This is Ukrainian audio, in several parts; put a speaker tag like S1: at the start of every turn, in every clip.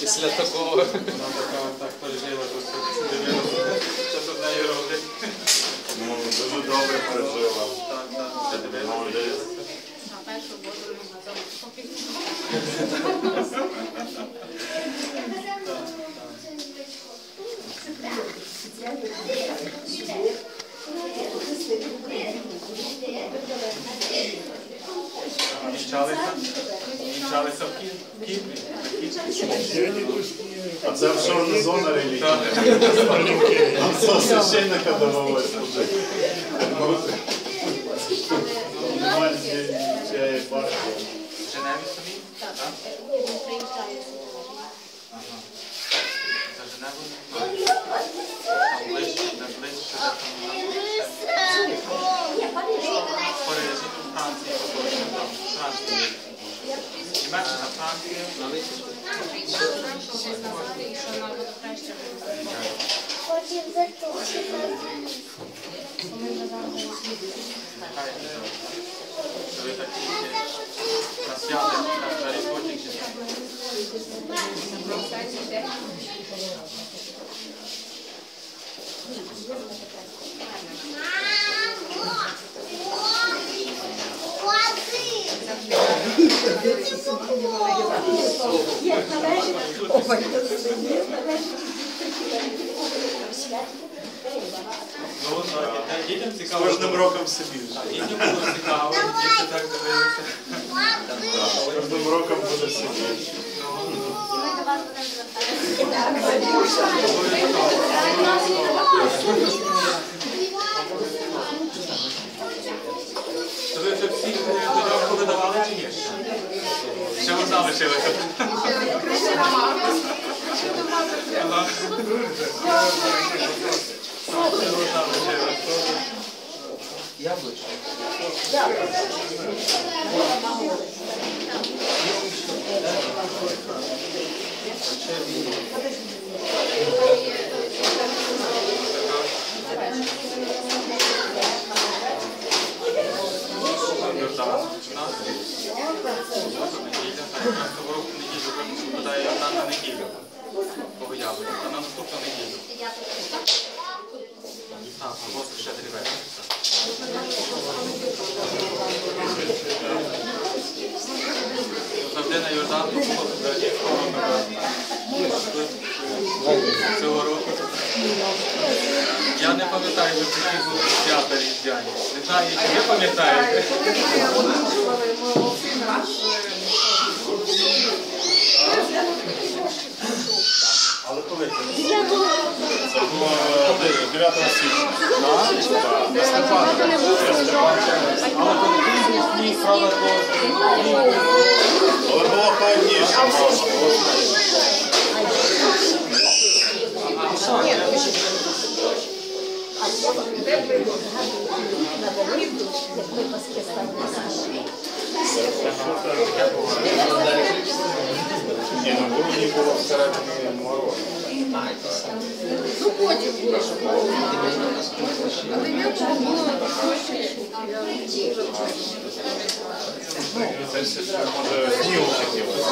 S1: Після такого. Вона така так пережила, дивилася, що тут неї роблять.
S2: Ну, дуже добре пережила.
S1: Так, так, це дивилася.
S2: Молодець.
S1: Вінчалися? Вінчалися в Ки- в Києві?
S2: А це офшорна зона релігії. Нам це священника довелося служити. Нормальні цієї партії.
S1: Женеві собі? Так? За Женеву? Там ближче, не ближче, там Парижі, в Франції, там, в Франції. Німеччина, Франція. Що ви такі на свято, на Різдво тільки Ну, от, е, дітям
S2: З кожним роком все більше.
S1: Дітям було цікаво, діти так дивилися.
S2: З кожним роком буде все більше.
S1: То ви вже всі дорожку видавали чи ні? Ще одна лишилася. Ага. Ще одна лишилася. Йордан. Неділя, так, якраз того року неділю випадає Йордан на неділю. Того яблука, а на наступну неділю. Так, а вот ще дрібець. Завжди на Йордан цього року. Я не пам'ятаю, що такі були свята різдвяні. Не знаю, чи ви пам'ятаєте.
S2: Але коли це? Це було е, 9 січня. На Степана.
S1: Але коли він був сніг, правда, то
S2: Але було холодніше. Ні, на грудні було всередині мороз. Це ще ще, може снігу хотілося.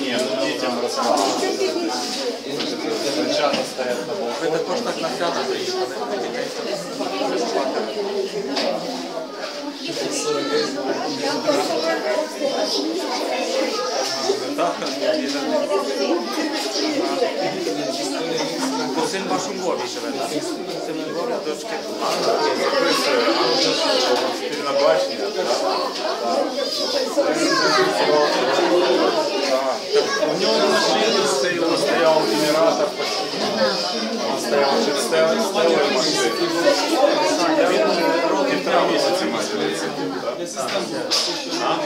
S2: Ні,
S1: так на свято Бо син ваш у Львові живе, так? Син у Львові, дочки тут.
S2: Записує, а вже спільне бачення. У нього на машині стояв, стояв генератор. Він стояв через стелу стелою машини. Він років три місяці так? А?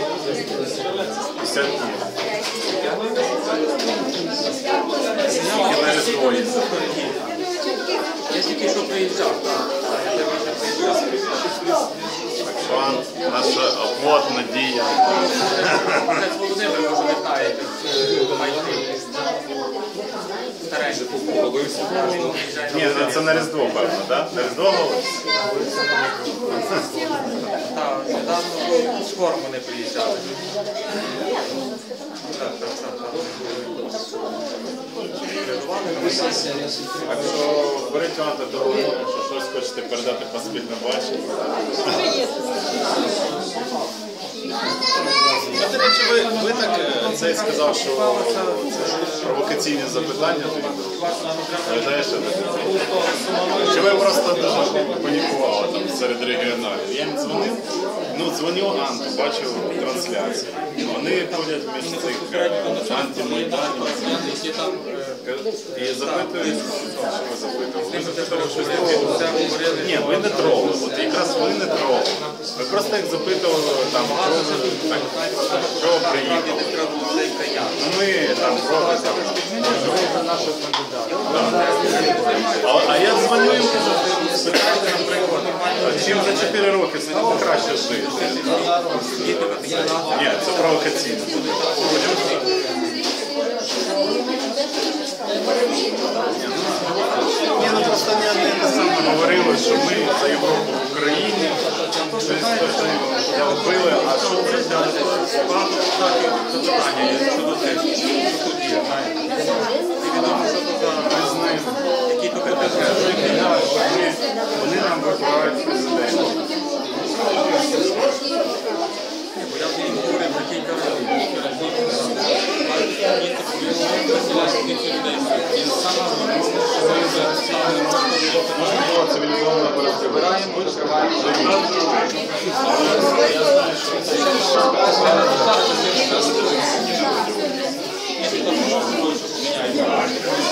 S2: 50 днів. Скільки на Різдво є?
S1: Я тільки що приїжджав, так. Я тільки що приїжджав.
S2: Пан, наша обвод, надія.
S1: Отець Володимир, може, вітаєте. Майки.
S2: Ні, це на Різдво, певно, так? На Різдво голос?
S1: Так, недавно скоро вони приїжджали. Так, так, так, так.
S2: Що беріть вам до того, що щось хочете передати по спільно бачити. Ну, До речі, ви, ви так е, цей сказав, що це провокаційні запитання Пам'ятаєш? Чи ви просто дуже панікували там серед регіоналів? Я їм дзвонив, ну дзвонив Анту, бачив трансляцію. Вони ходять між цих е, антимайданів.
S1: Там е,
S2: І запитують, що ви
S1: говорили.
S2: Ні, ви не тролли. От якраз ви не тролли. Ви просто їх запитували там, що приїхали. Ми там трохи там. А, я дзвоню їм спитайте, наприклад, чим за 4 роки стало краще жити? Ні, це провокаційно. Одне те саме говорили, що ми за Європу в Україні, щось точно робили, а що це
S1: Запитання є щодо тих, що тут є, знаєте. Відомо, що тут
S2: ми з ним,
S1: які тут КПЗ.
S2: що вони нам вибирають президента. Thank
S1: you.